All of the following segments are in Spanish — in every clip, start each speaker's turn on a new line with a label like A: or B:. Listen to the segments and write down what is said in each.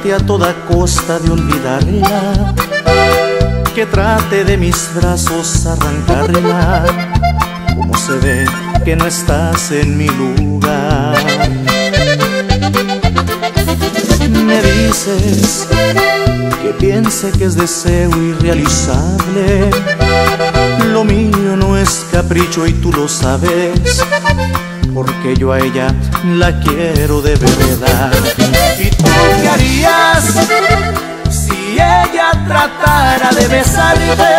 A: toda costa de olvidarla, que trate de mis brazos arrancarla, como se ve que no estás en mi lugar. Me dices que piense que es deseo irrealizable, lo mío no es capricho y tú lo sabes porque yo a ella la quiero de verdad.
B: ¿Y tú qué tratara de besarte?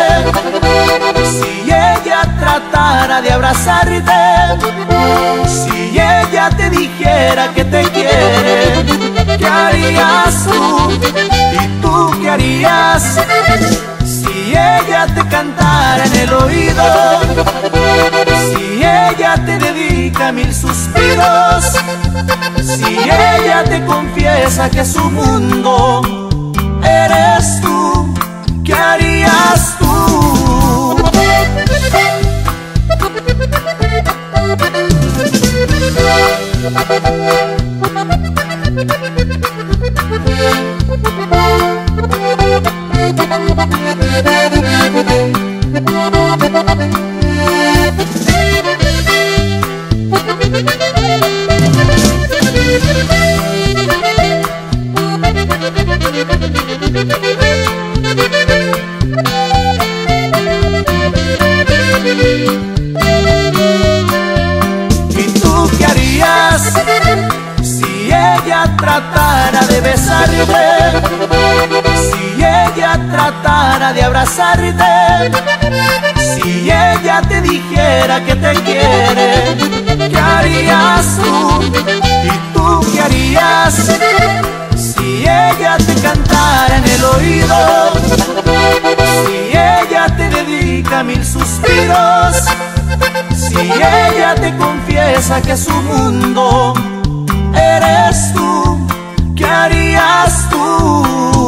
B: Si ella tratara de abrazarte, si ella te dijera que te quiere, ¿qué harías tú? ¿Y tú qué harías? Si ella te cantara en el oído, si ella te dedica mil suspiros, si ella te confiesa que su mundo ¿qué harías si ella tratara de besarte? Si ella tratara de abrazarte, si ella te dijera que te quiere, ¿qué harías tú? ¿Y tú qué harías si ella te cantara en el oído? Si ella te dedica mil suspiros, te confiesa que su mundo eres tú, ¿qué harías tú?